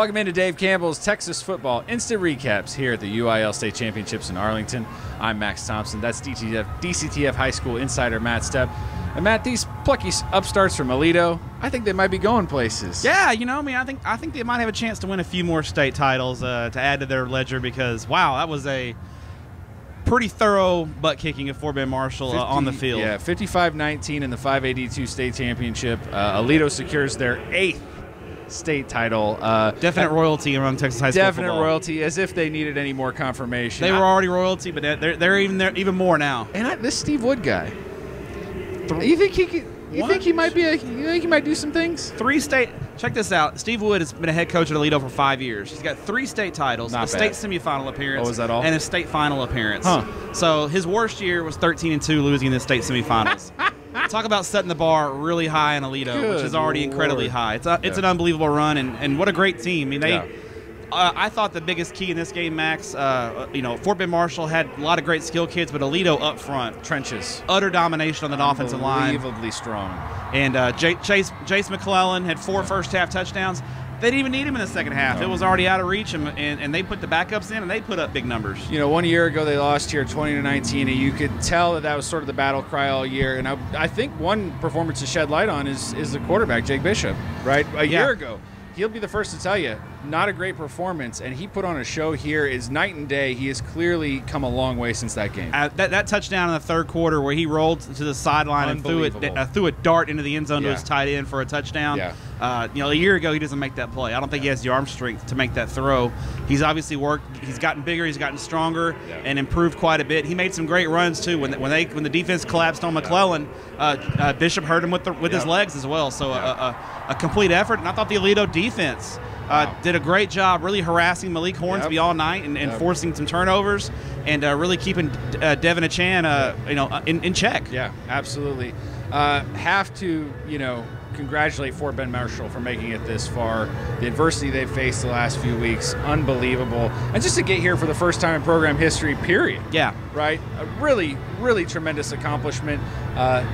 Welcome into Dave Campbell's Texas Football Instant Recaps here at the UIL State Championships in Arlington. I'm Max Thompson. That's DTF, DCTF High School insider Matt Stepp. And Matt, these plucky upstarts from Aledo, I think they might be going places. Yeah, you know, I mean, I think I think they might have a chance to win a few more state titles uh, to add to their ledger because wow, that was a pretty thorough butt kicking of Fort Bend Marshall uh, on the field. Yeah, 55-19 in the 582 state championship. Uh, Aledo secures their eighth state title. Uh, definite royalty among Texas high school Definite football. royalty, as if they needed any more confirmation. They were already royalty, but they're they're even they're even more now. And I, this Steve Wood guy, you think he could? You think he might be? A, you think he might do some things? Three state. Check this out. Steve Wood has been a head coach at Aledo for five years. He's got three state titles, Not a bad. state semifinal appearance, Oh, is that all? and a state final appearance. Huh. So his worst year was 13 and two, losing in the state semifinals. Talk about setting the bar really high in Aledo, which is already incredibly high. It's a, it's Yeah. an unbelievable run, and, and what a great team. I mean, they. Yeah. Uh, I thought the biggest key in this game, Max, uh, you know, Fort Bend Marshall had a lot of great skill kids, but Aledo up front, Trenches, utter domination on that offensive line. unbelievably strong. And uh, J- Jase Jase McClellan had four first half touchdowns. They didn't even need him in the second half. It was already out of reach, and, and, and they put the backups in, and they put up big numbers. You know, one year ago they lost here, 20 to 19, and you could tell that that was sort of the battle cry all year. And I, I think one performance to shed light on is is the quarterback Jake Bishop, right? A Yeah. year ago, he'll be the first to tell you, not a great performance, and he put on a show here. Is night and day. He has clearly come a long way since that game. Uh, that, that touchdown in the third quarter where he rolled to the sideline and threw it uh, threw a dart into the end zone Yeah. to his tight end for a touchdown. Yeah. Uh, you know, a year ago he doesn't make that play. I don't think he has the arm strength to make that throw. He's obviously worked. He's gotten bigger. He's gotten stronger Yeah. and improved quite a bit. He made some great runs too. When when they when the defense collapsed on McClellan, uh, uh, Bishop hurt him with the, with his legs as well. So Yeah. a, a, a complete effort. And I thought the Aledo defense. Uh, Wow. did a great job really harassing Malik Hornsby Yep. all night and, and Yep. forcing some turnovers and uh, really keeping uh, Devin Achan, uh, you know, in, in check. Yeah, absolutely. Uh, have to, you know, congratulate Fort Bend Marshall for making it this far. The adversity they've faced the last few weeks, unbelievable. And just to get here for the first time in program history, period. Yeah. Right? A really, really tremendous accomplishment. Uh,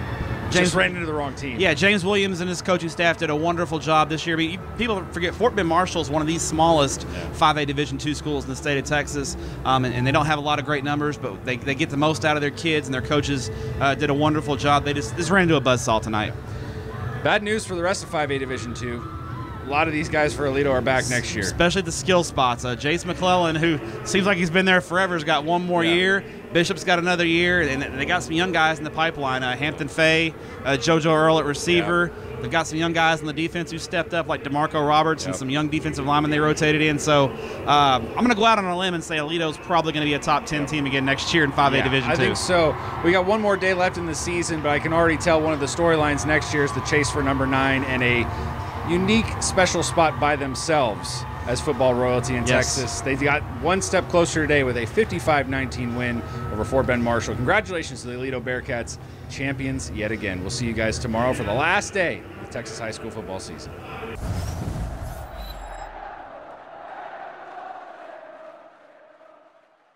James- just ran into the wrong team. Yeah, James Williams and his coaching staff did a wonderful job this year. But people forget Fort Bend Marshall is one of the smallest 5A Division two schools in the state of Texas, um, and, and they don't have a lot of great numbers, but they, they get the most out of their kids, and their coaches uh, did a wonderful job. They just, just ran into a buzzsaw tonight. Bad news for the rest of 5A Division 2. A lot of these guys for Aledo are back next year. especially the skill spots. Uh, Jase McClellan, who seems like he's been there forever, has got one more Yeah. year. Bishop's got another year, and they got some young guys in the pipeline. Uh, Hampton Fay, uh, JoJo Earl at receiver. They've got some young guys on the defense who stepped up, like Demarco Roberts and some young defensive linemen they rotated in. So um, I'm going to go out on a limb and say Aledo's probably going to be a top 10 team again next year in 5A Yeah, Division I 2. think so. We got one more day left in the season, but I can already tell one of the storylines next year is the chase for number nine and a unique special spot by themselves as football royalty in Yes. Texas. They got one step closer today with a 55-19 win over Fort Bend Marshall. Congratulations to the Aledo Bearcats, champions yet again. We'll see you guys tomorrow for the last day of the Texas high school football season.